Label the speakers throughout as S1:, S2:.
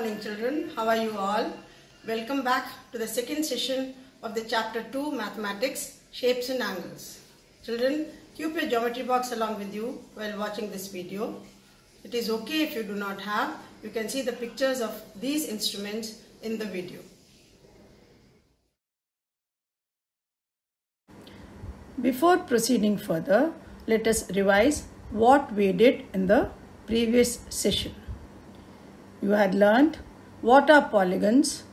S1: morning children. How are you all? Welcome back to the second session of the chapter 2 mathematics shapes and angles. Children, keep your geometry box along with you while watching this video. It is okay if you do not have. You can see the pictures of these instruments in the video. Before proceeding further, let us revise what we did in the previous session. You had learned what are polygons,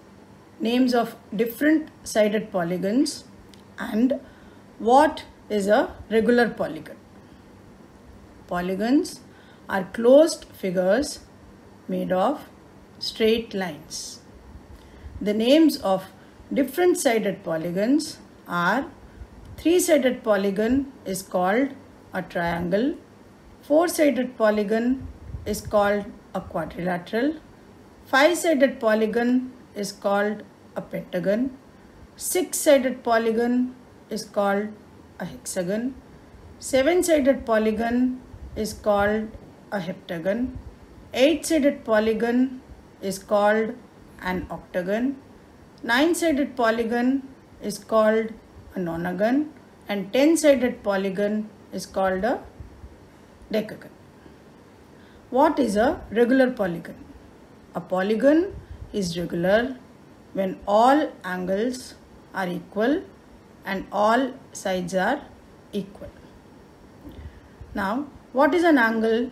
S1: names of different sided polygons and what is a regular polygon. Polygons are closed figures made of straight lines. The names of different sided polygons are three-sided polygon is called a triangle, four-sided polygon is called a quadrilateral, five-sided polygon is called a pentagon, six-sided polygon is called a hexagon, seven-sided polygon is called a heptagon, eight-sided polygon is called an octagon, nine-sided polygon is called a nonagon and 10 sided polygon is called a decagon. What is a regular polygon? A polygon is regular when all angles are equal and all sides are equal. Now, what is an angle?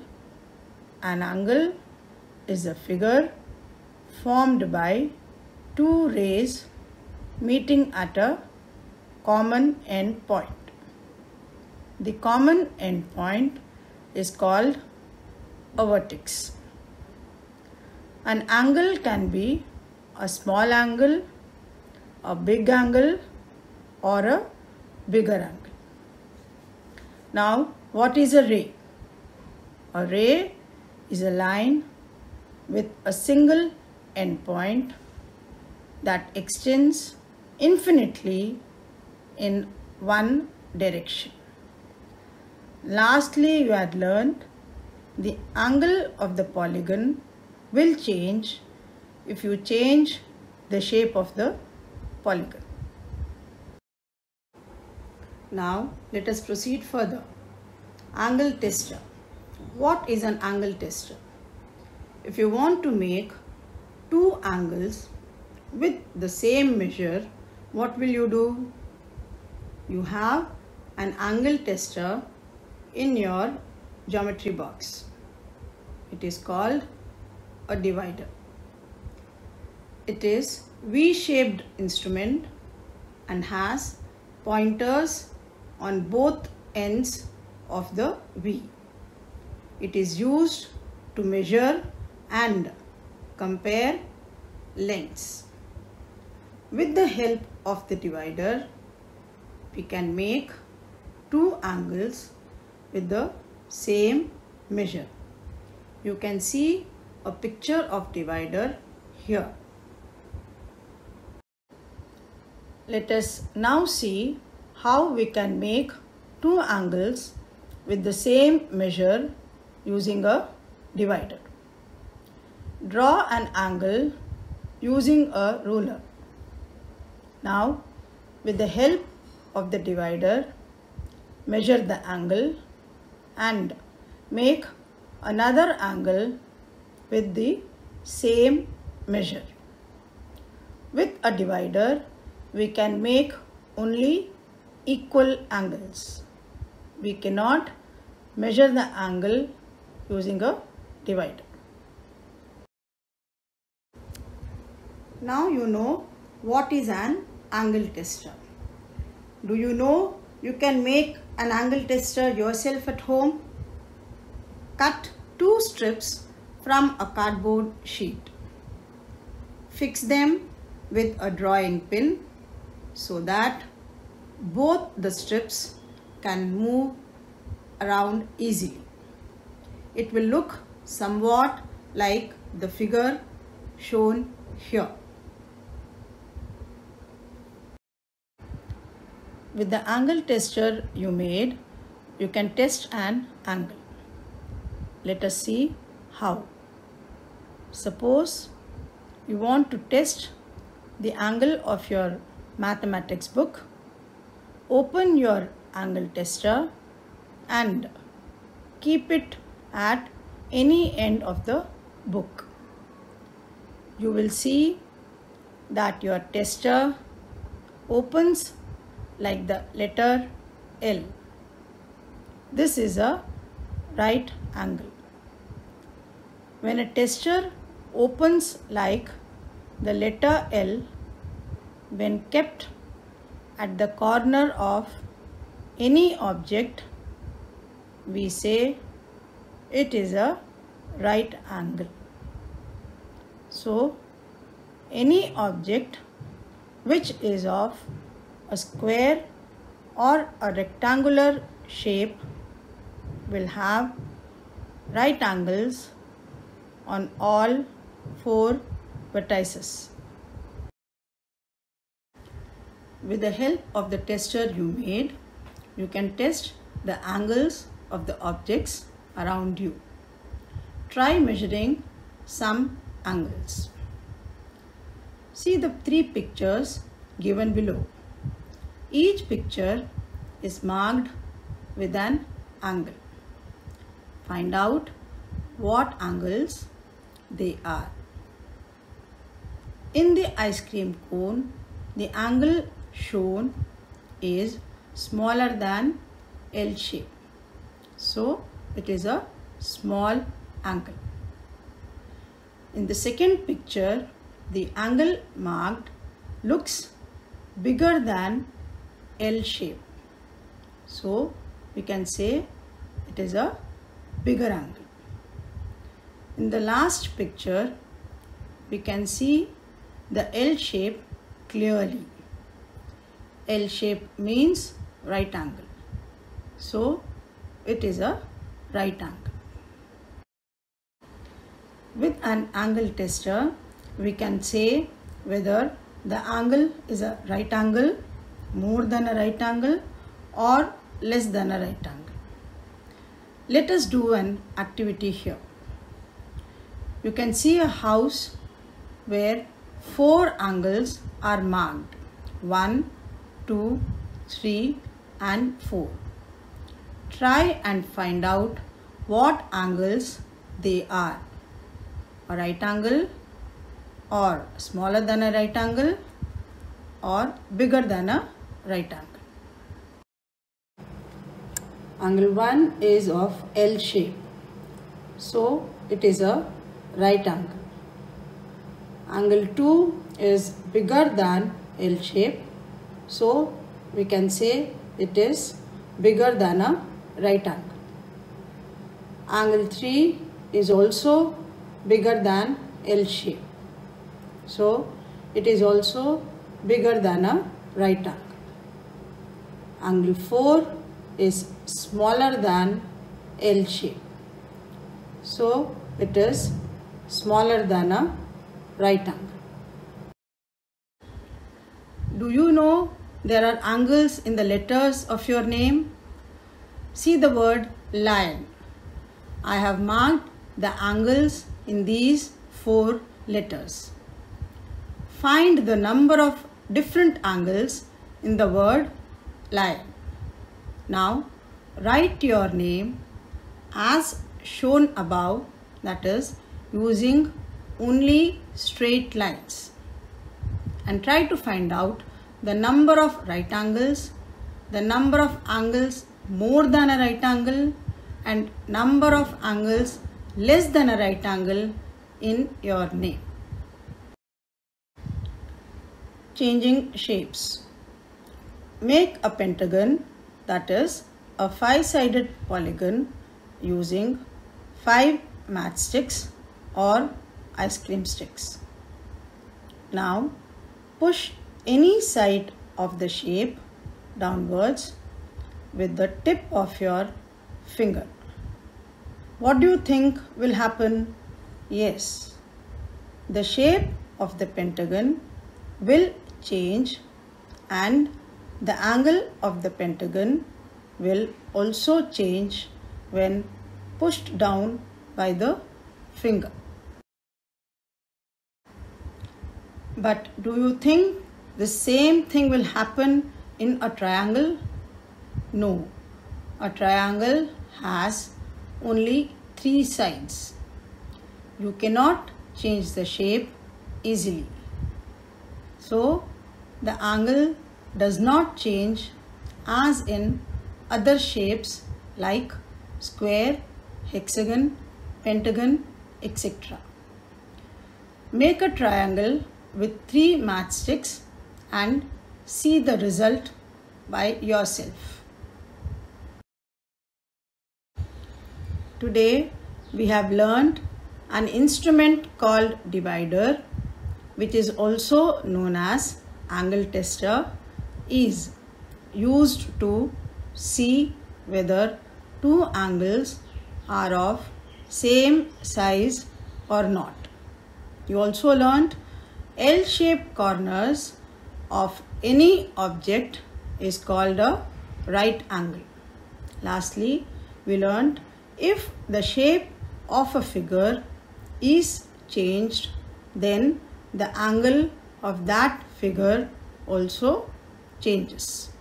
S1: An angle is a figure formed by two rays meeting at a common end point. The common end point is called a vertex. An angle can be a small angle, a big angle or a bigger angle. Now what is a ray? A ray is a line with a single endpoint that extends infinitely in one direction. Lastly, you had learned the angle of the polygon will change if you change the shape of the polygon. Now, let us proceed further. Angle tester. What is an angle tester? If you want to make two angles with the same measure, what will you do? you have an angle tester in your geometry box. It is called a divider. It is V-shaped instrument and has pointers on both ends of the V. It is used to measure and compare lengths. With the help of the divider, we can make two angles with the same measure. You can see a picture of divider here. Let us now see how we can make two angles with the same measure using a divider. Draw an angle using a ruler. Now with the help of the divider, measure the angle and make another angle with the same measure. With a divider, we can make only equal angles. We cannot measure the angle using a divider. Now you know what is an angle tester. Do you know you can make an angle tester yourself at home? Cut two strips from a cardboard sheet. Fix them with a drawing pin so that both the strips can move around easily. It will look somewhat like the figure shown here. With the angle tester you made, you can test an angle. Let us see how. Suppose you want to test the angle of your mathematics book, open your angle tester and keep it at any end of the book. You will see that your tester opens like the letter L. This is a right angle. When a tester opens like the letter L when kept at the corner of any object we say it is a right angle. So any object which is of a square or a rectangular shape will have right angles on all four vertices. With the help of the tester you made, you can test the angles of the objects around you. Try measuring some angles. See the three pictures given below. Each picture is marked with an angle. Find out what angles they are. In the ice cream cone, the angle shown is smaller than L shape. So it is a small angle. In the second picture, the angle marked looks bigger than L shape. So we can say it is a bigger angle. In the last picture, we can see the L shape clearly. L shape means right angle. So it is a right angle. With an angle tester, we can say whether the angle is a right angle, more than a right angle or less than a right angle. Let us do an activity here. You can see a house where four angles are marked 1, 2, 3 and 4. Try and find out what angles they are. A right angle or smaller than a right angle or bigger than a right angle. Angle 1 is of L shape. So it is a right angle. Angle 2 is bigger than L shape. So we can say it is bigger than a right angle. Angle 3 is also bigger than L shape. So it is also bigger than a right angle. Angle 4 is smaller than L shape. So it is smaller than a right angle. Do you know there are angles in the letters of your name? See the word lion. I have marked the angles in these four letters. Find the number of different angles in the word lion. Now write your name as shown above that is using only straight lines and try to find out the number of right angles, the number of angles more than a right angle and number of angles less than a right angle in your name. Changing shapes. Make a pentagon that is a five-sided polygon using five matchsticks or ice cream sticks. Now push any side of the shape downwards with the tip of your finger. What do you think will happen? Yes, the shape of the pentagon will change and the angle of the pentagon will also change when pushed down by the finger. But do you think the same thing will happen in a triangle? No. A triangle has only three sides. You cannot change the shape easily. So the angle does not change as in other shapes like square, hexagon, pentagon, etc. Make a triangle with three matchsticks and see the result by yourself. Today we have learned an instrument called divider which is also known as angle tester is used to see whether two angles are of same size or not. You also learned L-shaped corners of any object is called a right angle. Lastly, we learned if the shape of a figure is changed, then the angle of that figure also changes.